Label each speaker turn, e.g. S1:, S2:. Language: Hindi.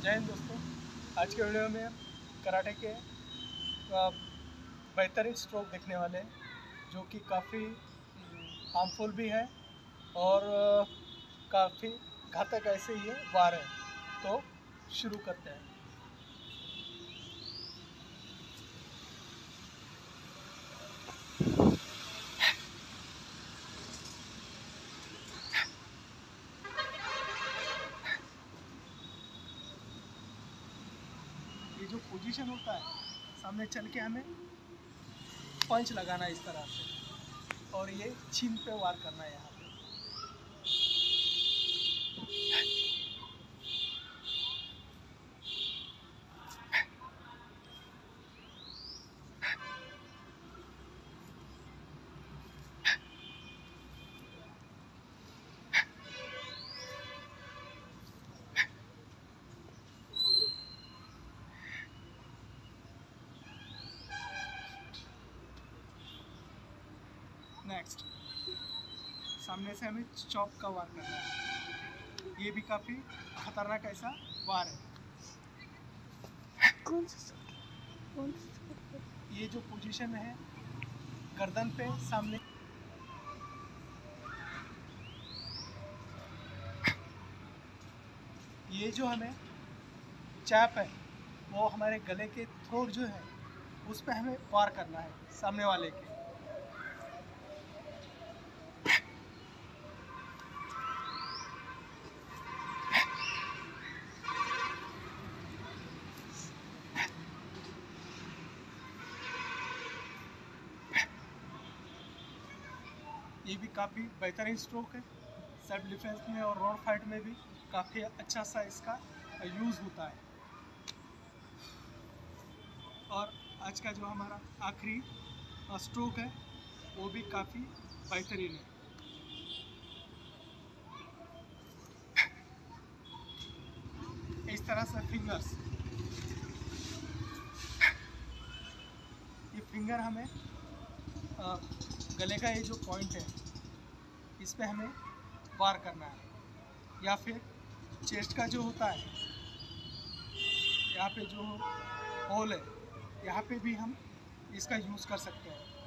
S1: जय हिंद दोस्तों। आज के वीडियो में कराटे के बेहतरीन स्ट्रोक देखने वाले हैं, जो कि काफ़ी हार्मफुल भी है और काफ़ी घातक ऐसे ही है, वार है। तो शुरू करते हैं। जो पोजीशन होता है, सामने चल के हमें पंच लगाना इस तरह से। और ये छीन पे वार करना है यहाँ। नेक्स्ट सामने से हमें चौक का वार करना है। ये भी काफ़ी खतरनाक ऐसा वार है।
S2: कौन सा कौन
S1: ये जो पोजीशन है गर्दन पे सामने। ये जो हमें चैप है वो हमारे गले के थ्रोट जो है उस पर हमें वार करना है सामने वाले के। ये भी काफ़ी बेहतरीन स्ट्रोक है। सेल्फ डिफेंस में और रोड फाइट में भी काफ़ी अच्छा सा इसका यूज़ होता है। और आज का जो हमारा आखिरी स्ट्रोक है, वो भी काफ़ी बेहतरीन है। इस तरह से फिंगर्स ये फिंगर हमें गले का ये जो पॉइंट है, इस पर हमें वार करना है। या फिर चेस्ट का जो होता है, यहाँ पे जो होल है, यहाँ पे भी हम इसका यूज़ कर सकते हैं।